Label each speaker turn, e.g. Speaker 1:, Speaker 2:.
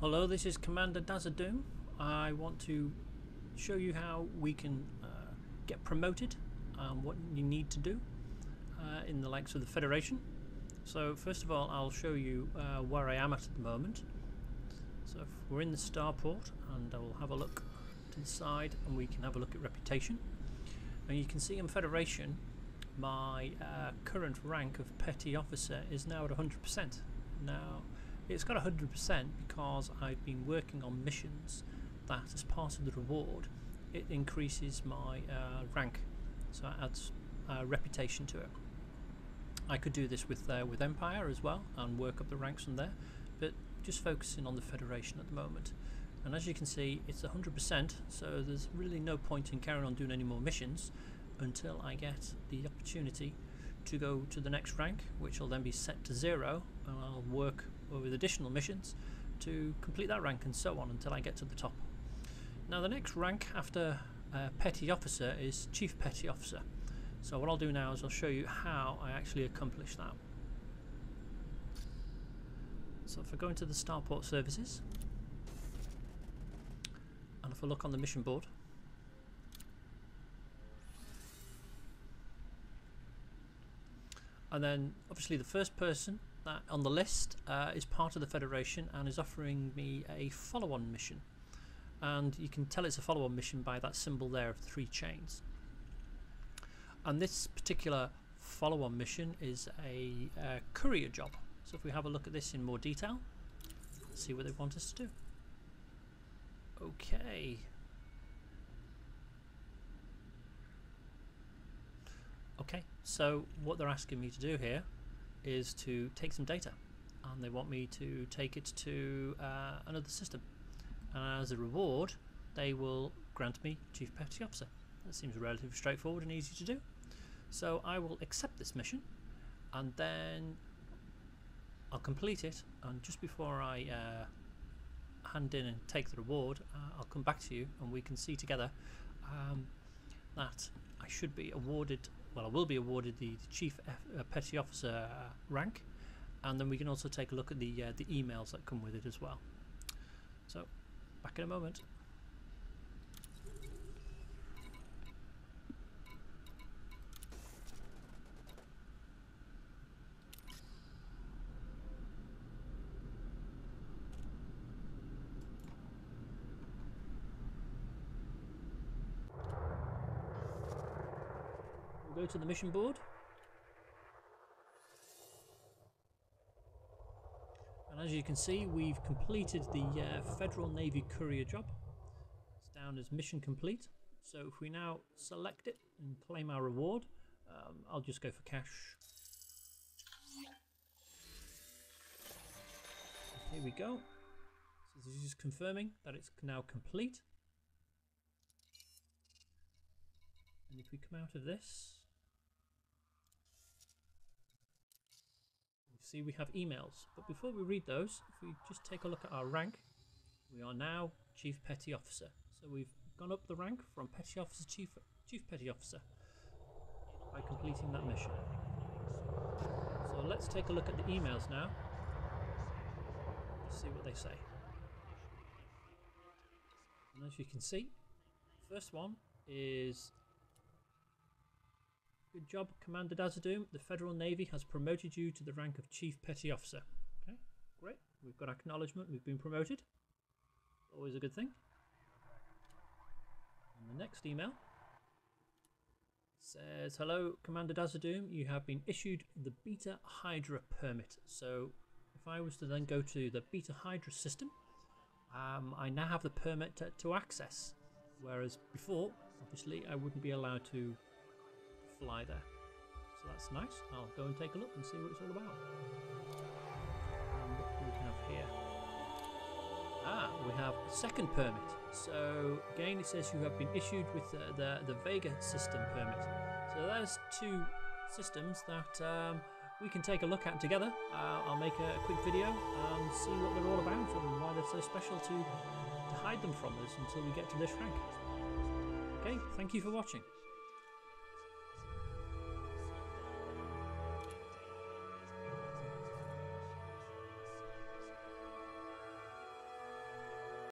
Speaker 1: Hello, this is Commander Dazadoom. I want to show you how we can uh, get promoted and what you need to do uh, in the likes of the Federation. So first of all, I'll show you uh, where I am at at the moment. So we're in the starport and I will have a look to the side and we can have a look at reputation. And you can see in Federation my uh, current rank of Petty Officer is now at 100%. Now it's got 100% because I've been working on missions that as part of the reward it increases my uh, rank so it adds uh, reputation to it. I could do this with uh, with Empire as well and work up the ranks from there but just focusing on the Federation at the moment and as you can see it's 100% so there's really no point in carrying on doing any more missions until I get the opportunity to go to the next rank which will then be set to zero and I'll work with additional missions to complete that rank and so on until I get to the top. Now the next rank after uh, Petty Officer is Chief Petty Officer. So what I'll do now is I'll show you how I actually accomplish that. So if I go into the Starport Services and if I look on the mission board and then obviously the first person that on the list uh, is part of the Federation and is offering me a follow-on mission. And you can tell it's a follow-on mission by that symbol there of three chains. And this particular follow-on mission is a, a courier job. So if we have a look at this in more detail, see what they want us to do. Okay. Okay, so what they're asking me to do here is to take some data and they want me to take it to uh, another system and as a reward they will grant me Chief Petty Officer. That seems relatively straightforward and easy to do. So I will accept this mission and then I'll complete it and just before I uh, hand in and take the reward uh, I'll come back to you and we can see together um, that I should be awarded well, I will be awarded the, the Chief F, uh, Petty Officer uh, rank, and then we can also take a look at the uh, the emails that come with it as well. So, back in a moment. We'll go to the mission board. And as you can see, we've completed the uh, Federal Navy courier job. It's down as mission complete. So if we now select it and claim our reward, um, I'll just go for cash. Here we go. So this is confirming that it's now complete. And if we come out of this, see we have emails. But before we read those, if we just take a look at our rank, we are now Chief Petty Officer. So we've gone up the rank from Petty Officer Chief Chief Petty Officer by completing that mission. So let's take a look at the emails now. See what they say. And as you can see, first one is Good job, Commander Dazadoom. The Federal Navy has promoted you to the rank of Chief Petty Officer. Okay, great. We've got acknowledgement. We've been promoted. Always a good thing. And the next email says, Hello, Commander Dazadoom. You have been issued the Beta Hydri permit. So if I was to then go to the Beta Hydri system, um, I now have the permit to, to access. Whereas before, obviously, I wouldn't be allowed to fly there. So that's nice. I'll go and take a look and see what it's all about. And what do we have here? Ah, we have a second permit. So again, it says you have been issued with the, the, the Vega system permit. So there's two systems that um, we can take a look at together. Uh, I'll make a, a, quick video and see what they're all about and why they're so special to, to hide them from us until we get to this rank. Okay, thank you for watching.